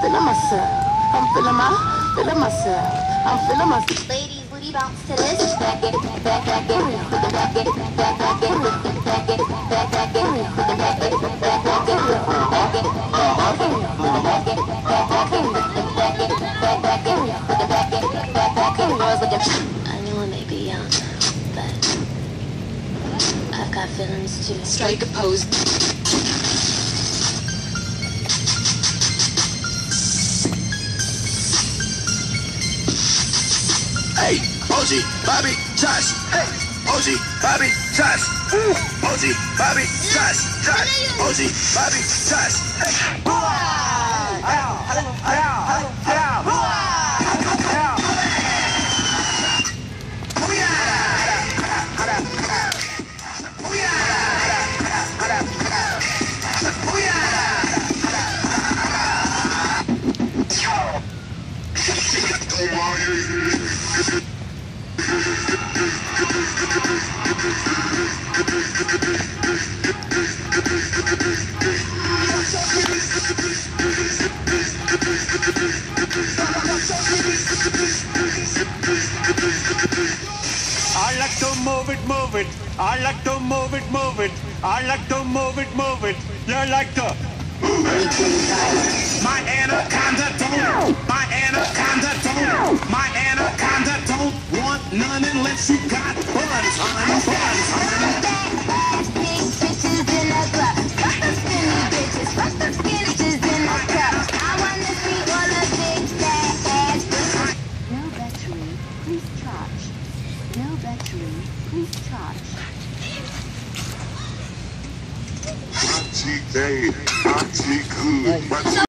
feeling myself. I'm feeling my, feeling myself. I'm feeling myself. Ladies, booty bounce to this. Back it, back, back it, back it, back, back it, back it, back, back it, back it, back, back it, back it, back it, back it, back it, back it, back, back it, back it, back, back it. I know I may be young, but I've got feelings too. Strike a pose. OG, Bobby, Josh. Hey, OG, Bobby, Josh. OG, Bobby, Josh, Josh. OG, Bobby, Josh. Hey. I like to move it, move it. I like to move it, move it. I like to move it, move it. You like to. My anaconda don't. My anaconda don't. My anaconda don't want none unless you got buns, honey. Please charge. Auntie Day, Auntie Good,